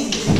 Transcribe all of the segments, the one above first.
はい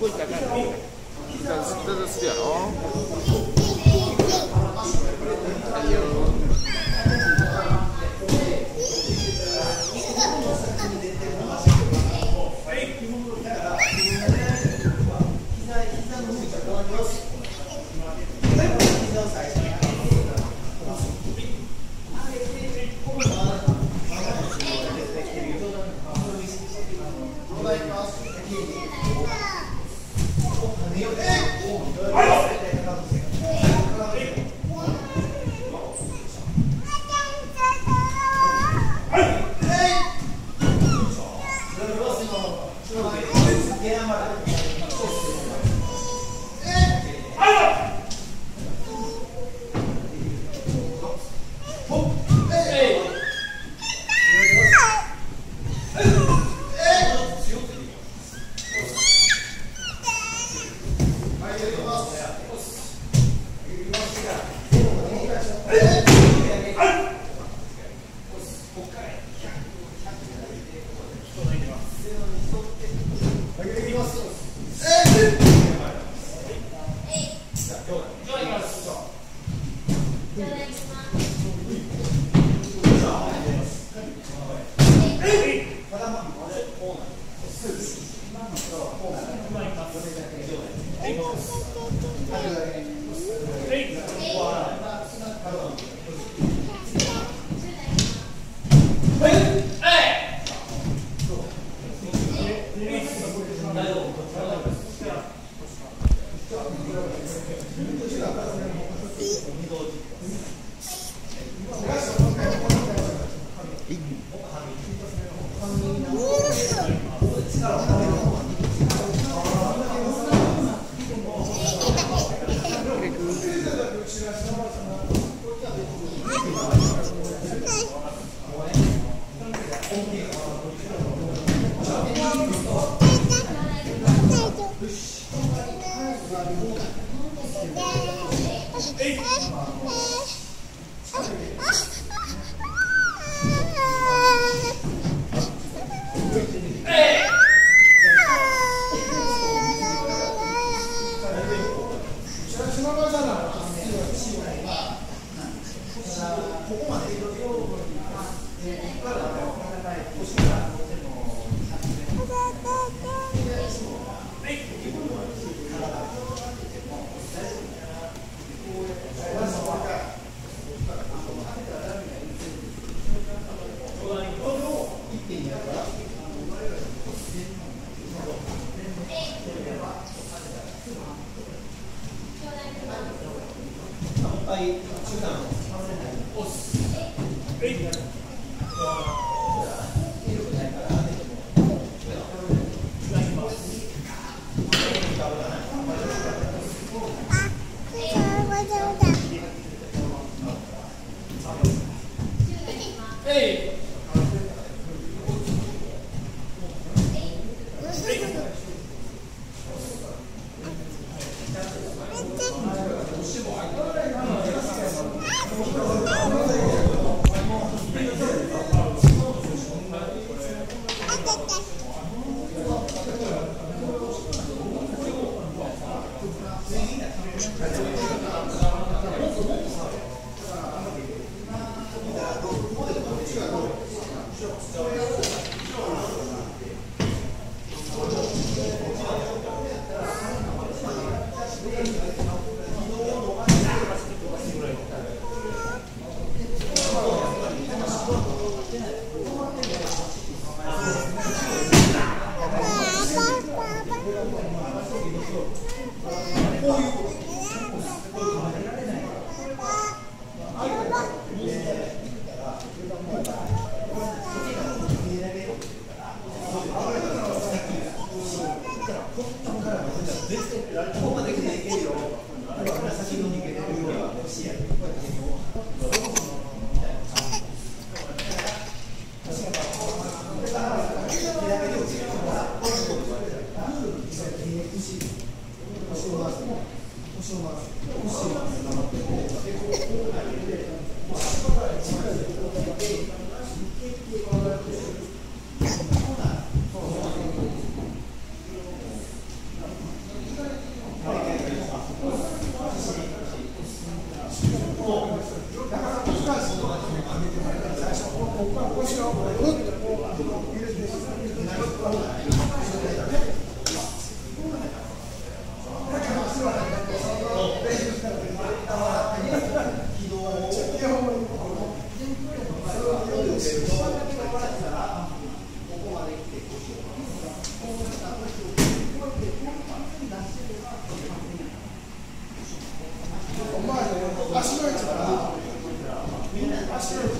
こいったらあかんねだからずっとす。るやろはいよ Hey! Oh, Ei! faith ここから腰をぐっとこう入れて。I swear to God. I swear to God.